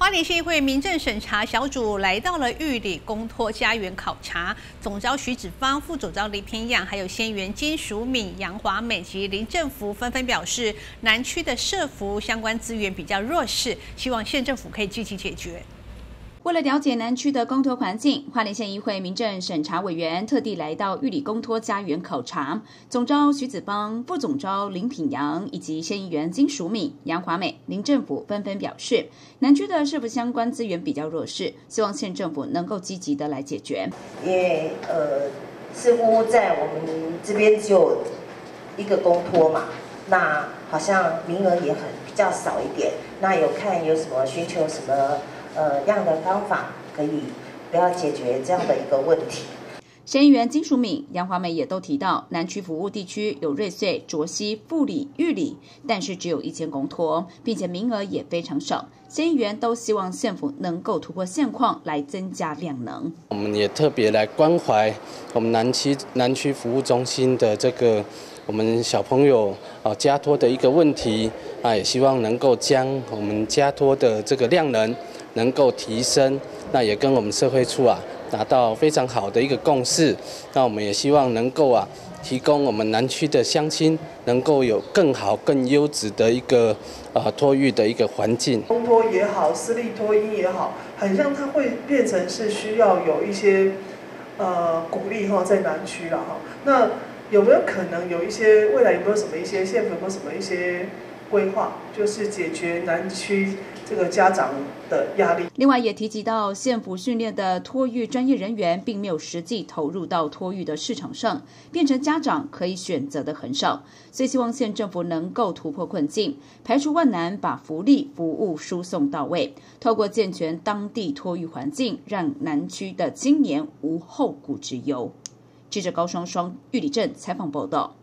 花莲县议会民政审查小组来到了玉里公托家园考察，总召徐子芳、副总召李平阳，还有县员金淑敏、杨华美及林政福纷纷表示，南区的社服相关资源比较弱势，希望县政府可以积极解决。为了了解南区的公托环境，花莲县议会民政审查委员特地来到玉里公托家园考察。总召徐子邦、副总召林品阳以及县议员金淑敏、杨华美、林政府纷纷表示，南区的社福相关资源比较弱势，希望县政府能够积极的来解决。因为呃，似乎在我们这边只有一个公托嘛，那好像名额也很比较少一点。那有看有什么寻求什么？呃，样的方法可以不要解决这样的一个问题。县议员金淑敏、杨华美也都提到，南区服务地区有瑞穗、卓西、富里、玉里，但是只有一间公托，并且名额也非常少。县议员都希望县府能够突破现况，来增加量能。我们也特别来关怀我们南区南区服务中心的这个我们小朋友啊加托的一个问题啊，也希望能够将我们加托的这个量能。能够提升，那也跟我们社会处啊达到非常好的一个共识。那我们也希望能够啊提供我们南区的乡亲能够有更好、更优质的一个啊托育的一个环境。公托也好，私立托婴也好，很像它会变成是需要有一些呃鼓励哈，在南区了哈。那有没有可能有一些未来有没有什么一些县府有没有什么一些规划，就是解决南区？这个家长的压力。另外也提及到，县府训练的托育专业人员，并没有实际投入到托育的市场上，变成家长可以选择的很少。所以希望县政府能够突破困境，排除万难，把福利服务输送到位，透过健全当地托育环境，让南区的青年无后顾之忧。记者高双双玉里镇采访报道。